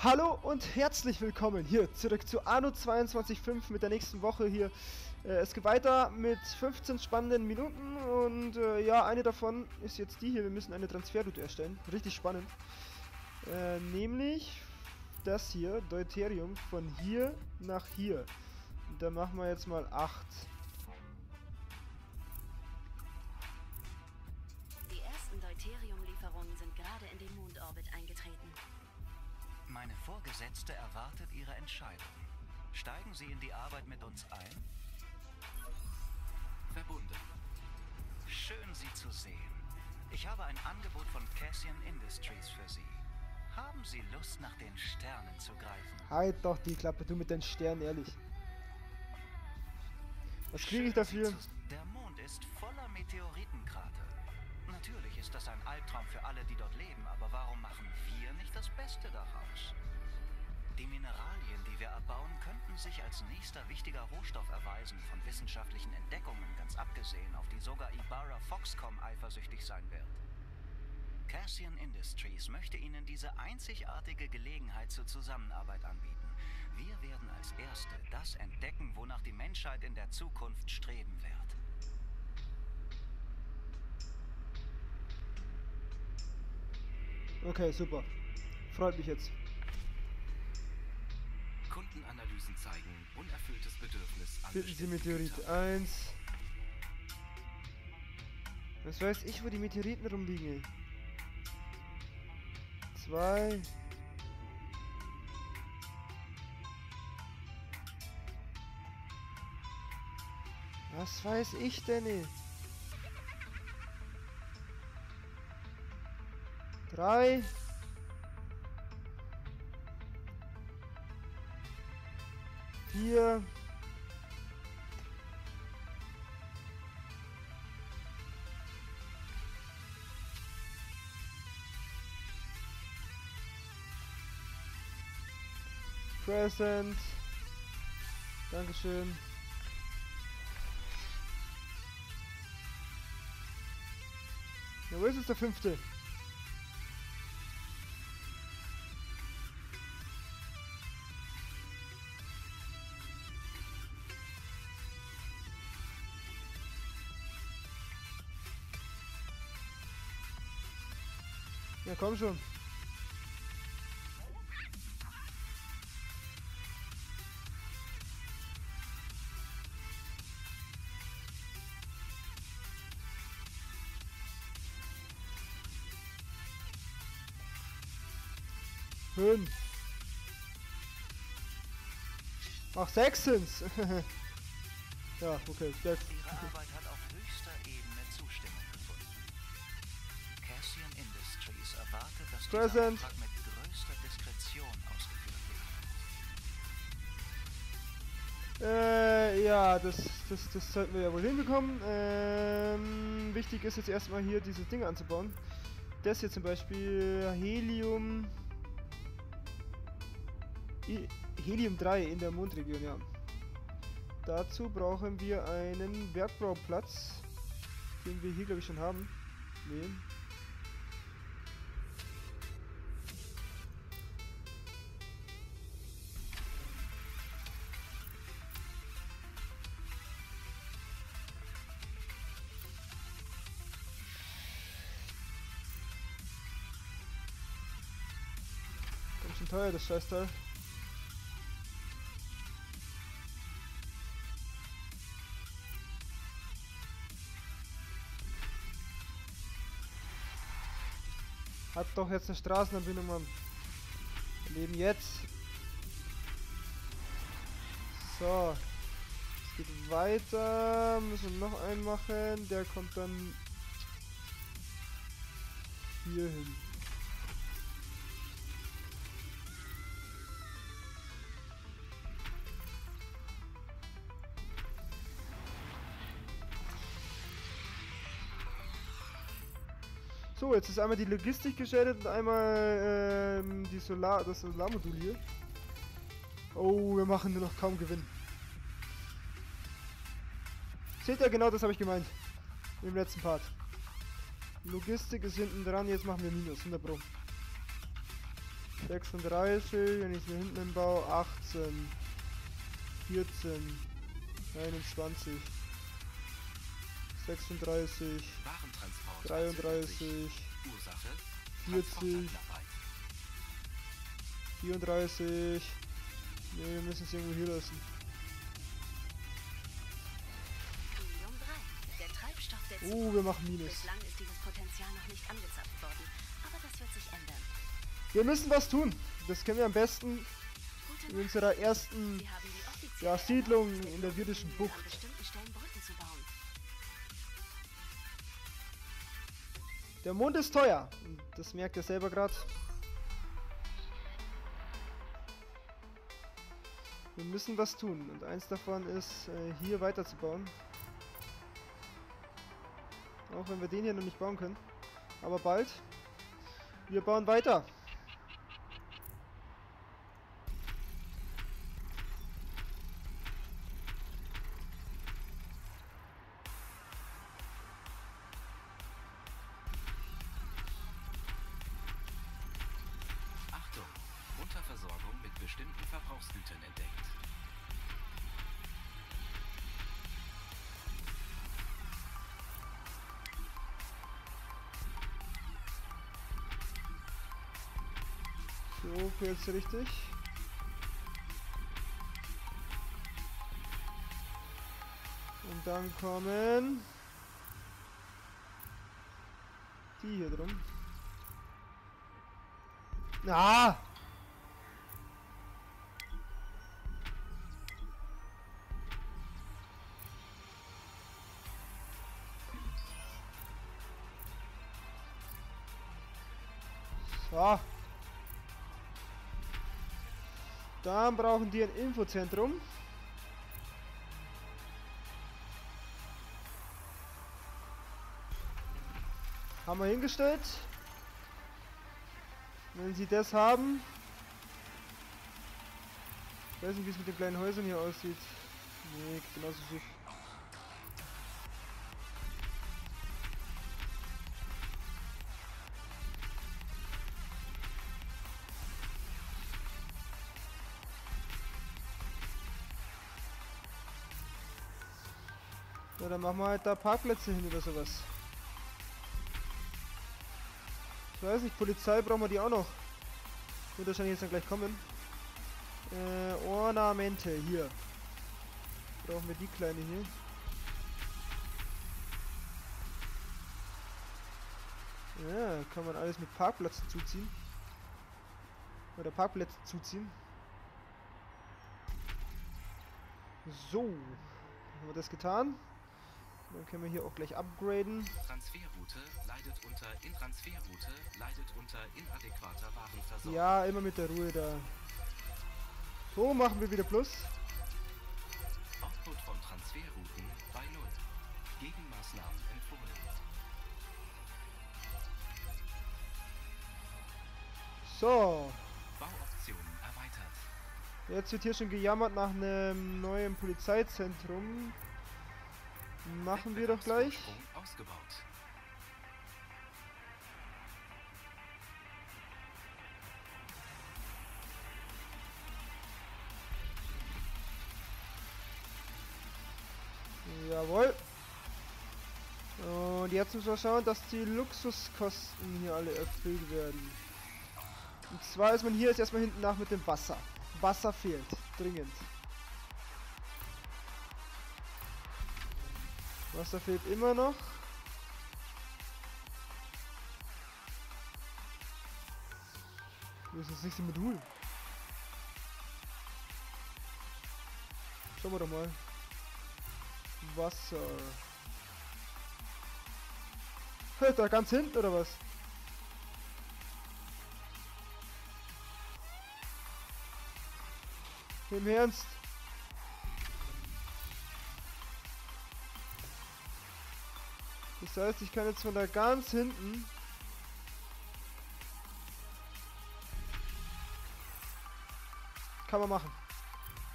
Hallo und herzlich willkommen hier zurück zu Anno 22.5 mit der nächsten Woche hier. Äh, es geht weiter mit 15 spannenden Minuten und äh, ja, eine davon ist jetzt die hier. Wir müssen eine Transferroute erstellen. Richtig spannend. Äh, nämlich das hier, Deuterium, von hier nach hier. Da machen wir jetzt mal 8. Meine Vorgesetzte erwartet Ihre Entscheidung. Steigen Sie in die Arbeit mit uns ein? Verbunden. Schön, Sie zu sehen. Ich habe ein Angebot von Cassian Industries für Sie. Haben Sie Lust, nach den Sternen zu greifen? Halt doch die Klappe, du mit den Sternen, ehrlich. Was kriege ich dafür? Der Mond ist voller Meteoritenkrater. Natürlich ist das ein Albtraum für alle, die dort leben, aber warum machen wir nicht das Beste daraus? Die Mineralien, die wir abbauen, könnten sich als nächster wichtiger Rohstoff erweisen, von wissenschaftlichen Entdeckungen ganz abgesehen, auf die sogar Ibarra Foxcom eifersüchtig sein wird. Cassian Industries möchte Ihnen diese einzigartige Gelegenheit zur Zusammenarbeit anbieten. Wir werden als Erste das entdecken, wonach die Menschheit in der Zukunft streben wird. Okay, super. Freut mich jetzt. Kundenanalysen zeigen unerfülltes Bedürfnis an Finden Sie Meteorit Gütern. 1. Was weiß ich, wo die Meteoriten rumliegen, ey. 2. Was weiß ich denn, ey? 3. Vier. Present. Dankeschön. Ja, wo ist jetzt der fünfte? Ja, komm schon. Fünf. Ach, sechs sind's. ja, okay, sechs. Ihre Arbeit hat auf höchster Ebene Erwartet, dass dieser Present. Auftrag mit größter Diskretion ausgeführt wird. Äh, ja, das, das, das sollten wir ja wohl hinbekommen. Ähm, wichtig ist jetzt erstmal hier dieses Ding anzubauen. Das hier zum Beispiel Helium. Helium 3 in der Mondregion, ja. Dazu brauchen wir einen Bergbauplatz, den wir hier glaube ich schon haben. Nee. Schön teuer, das Scheißteil. Hat doch jetzt eine Straßenanbindung, Mann. Wir leben jetzt. So. Es geht weiter. Müssen wir noch einen machen. Der kommt dann hier hin. So, jetzt ist einmal die Logistik geschaltet und einmal ähm, die Solar, das Solarmodul hier. Oh, wir machen nur noch kaum Gewinn. Seht ihr, genau das habe ich gemeint. Im letzten Part. Logistik ist hinten dran, jetzt machen wir Minus, 100 Pro. 36, wenn ich mir hinten im Bau, 18, 14, 21, 36, Warentransport 33, Ursache 40, Transporterknappheit. 34. Ne, wir müssen es irgendwo hier lassen. Helium 3. Der Treibstoff der Oh, wir machen Minus. Bislang ist dieses Potenzial noch nicht angezapft worden. Aber das wird sich ändern. Wir müssen was tun. Das können wir am besten in unserer ersten ja, Siedlung in der jüdischen Bucht. Der Mond ist teuer. Das merkt er selber gerade. Wir müssen was tun. Und eins davon ist, äh, hier weiterzubauen. Auch wenn wir den hier noch nicht bauen können. Aber bald. Wir bauen weiter. So, jetzt richtig. Und dann kommen die hier drum. Ah! So. Dann brauchen die ein Infozentrum. Haben wir hingestellt. Wenn sie das haben. Ich weiß nicht, wie es mit den kleinen Häusern hier aussieht. Nee, genauso schick. Dann machen wir halt da Parkplätze hin oder sowas. Ich weiß nicht, Polizei brauchen wir die auch noch. Wird wahrscheinlich jetzt dann gleich kommen. Äh, Ornamente, hier. Brauchen wir die kleine hier. Ja, kann man alles mit Parkplätzen zuziehen. Oder Parkplätze zuziehen. So, haben wir das getan. Dann können wir hier auch gleich upgraden. Transferroute leidet unter Intransferroute leidet unter inadäquater Warenversorgung. Ja, immer mit der Ruhe da. So machen wir wieder Plus. Output von Transferrouten bei Null. Gegenmaßnahmen empfohlen. So, Bauoptionen erweitert. jetzt wird hier schon gejammert nach einem neuen Polizeizentrum. Machen wir doch gleich. Ausgebaut. Jawohl. Und jetzt müssen wir schauen, dass die Luxuskosten hier alle erfüllt werden. Und zwar ist man hier jetzt erstmal hinten nach mit dem Wasser. Wasser fehlt. Dringend. Wasser fehlt immer noch. Wo ist das nächste Modul? Schauen wir doch mal. Wasser. Da ganz hinten oder was? Im Ernst? Das heißt, ich kann jetzt von da ganz hinten Kann man machen.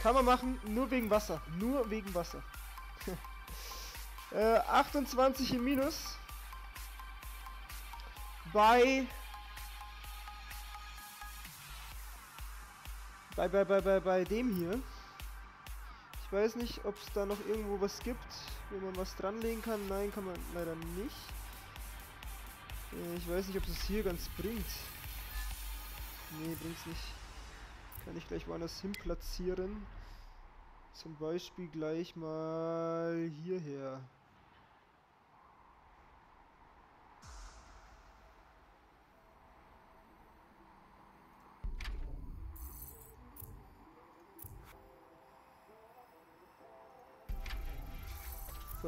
Kann man machen, nur wegen Wasser. Nur wegen Wasser. äh, 28 im Minus. Bei Bei, bei, bei, bei, bei dem hier. Ich weiß nicht, ob es da noch irgendwo was gibt, wo man was dranlegen kann. Nein, kann man leider nicht. Äh, Ich weiß nicht, ob es hier ganz bringt. Nee, bringt's nicht. Kann ich gleich woanders hin platzieren. Zum Beispiel gleich mal hierher.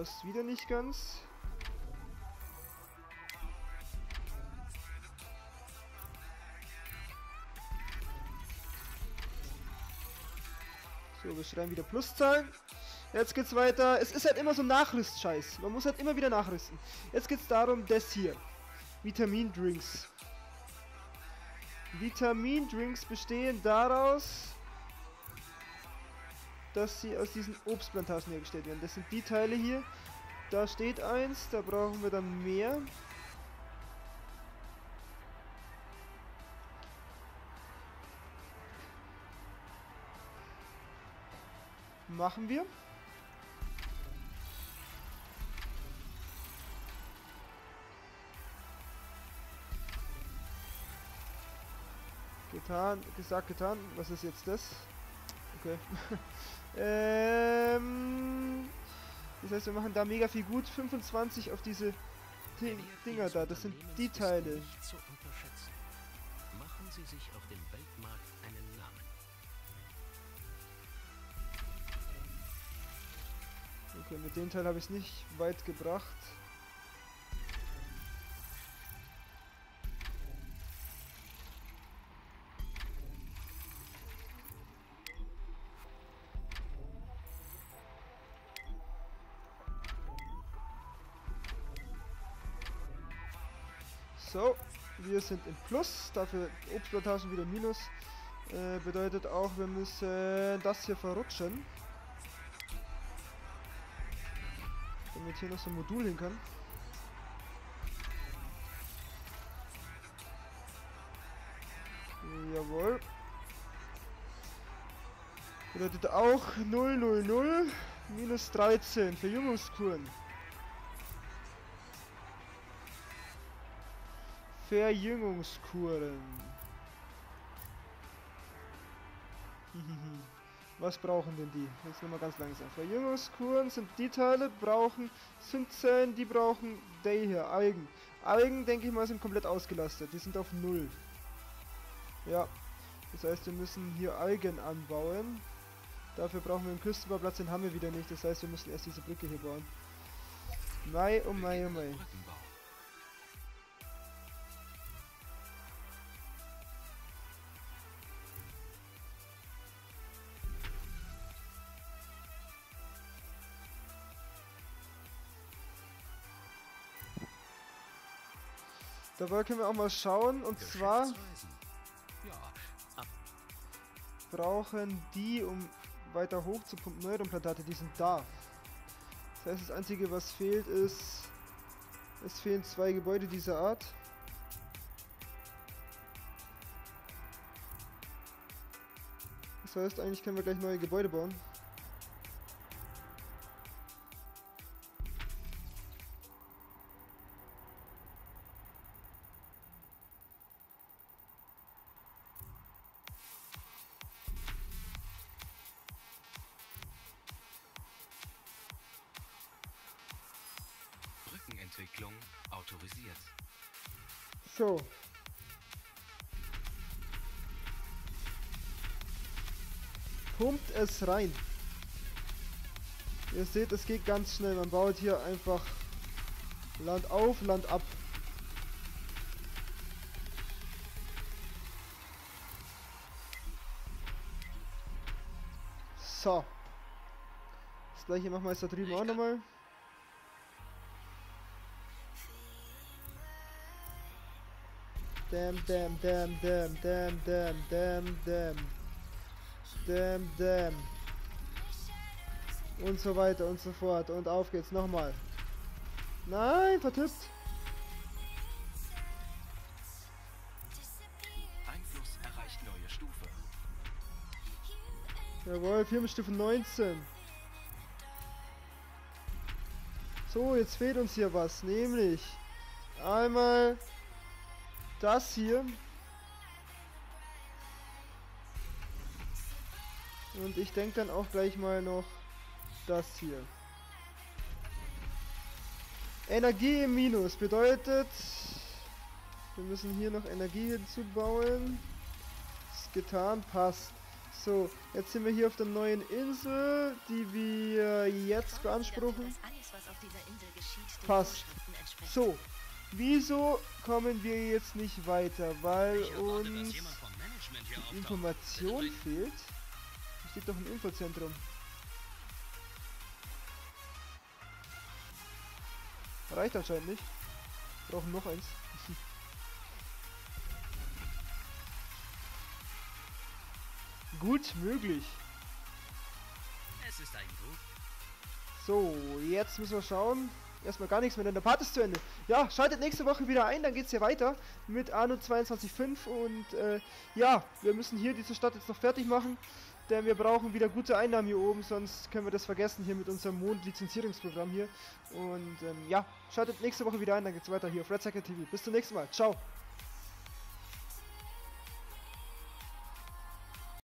Passt wieder nicht ganz. So, wir schreiben wieder Pluszahlen. Jetzt geht's weiter. Es ist halt immer so Nachrüstscheiß. Man muss halt immer wieder nachrüsten. Jetzt geht's darum, das hier. Vitamindrinks. Vitamindrinks bestehen daraus, dass sie aus diesen Obstplantagen hergestellt werden. Das sind die Teile hier. Da steht eins, da brauchen wir dann mehr. Machen wir. Getan, gesagt, getan. Was ist jetzt das? Okay. ähm, das heißt, wir machen da mega viel gut. 25 auf diese Di Dinger da. Das sind die Teile. Machen Sie sich auf dem Weltmarkt einen Namen. Okay, mit dem Teil habe ich es nicht weit gebracht. Sind im Plus, dafür Obstplantagen wieder Minus. Äh, bedeutet auch, wir müssen das hier verrutschen. Damit hier noch so ein Modul hin kann. Jawohl. Bedeutet auch 000 minus 13 Verjüngungskuren. Verjüngungskuren. Was brauchen denn die? Jetzt nochmal ganz langsam. Verjüngungskuren sind die Teile, brauchen Synthzellen, die brauchen die hier, Algen. Algen, denke ich mal, sind komplett ausgelastet. Die sind auf Null. Ja. Das heißt, wir müssen hier Algen anbauen. Dafür brauchen wir einen Küstenbauplatz, den haben wir wieder nicht. Das heißt, wir müssen erst diese Brücke hier bauen. Mai, oh mai, oh mai. Dabei können wir auch mal schauen. Und zwar brauchen die, um weiter hoch zu pumpen, Neuronplantate, die sind da. Das heißt, das Einzige, was fehlt, ist... Es fehlen zwei Gebäude dieser Art. Das heißt, eigentlich können wir gleich neue Gebäude bauen. So. Pumpt es rein. Ihr seht, es geht ganz schnell. Man baut hier einfach Land auf, Land ab. So. Das gleiche machen wir jetzt da drüben auch nochmal. Damn, damn, damn, damn, damn, damn, damn, damn. Damn, damn. Und so weiter und so fort. Und auf geht's nochmal. Nein, vertippt. Einfluss erreicht neue Stufe. Jawohl, Firmenstufe 19. So, jetzt fehlt uns hier was, nämlich einmal das hier. Und ich denke dann auch gleich mal noch das hier. Energie im Minus bedeutet, wir müssen hier noch Energie hinzubauen. Ist getan, passt. So, jetzt sind wir hier auf der neuen Insel, die wir jetzt beanspruchen. Passt. So, wieso kommen wir jetzt nicht weiter? Weil uns die Information fehlt. Hier steht doch ein Infozentrum. Reicht anscheinend nicht. Wir brauchen noch eins. Gut möglich. Es ist ein gut. So, jetzt müssen wir schauen. Erstmal gar nichts mehr, denn der Part ist zu Ende. Ja, schaltet nächste Woche wieder ein, dann geht's hier weiter mit Anno 22.5 und äh, ja, wir müssen hier diese Stadt jetzt noch fertig machen, denn wir brauchen wieder gute Einnahmen hier oben, sonst können wir das vergessen hier mit unserem Mondlizenzierungsprogramm hier. Und ähm, ja, schaltet nächste Woche wieder ein, dann geht's weiter hier auf Red Second TV. Bis zum nächsten Mal. Ciao.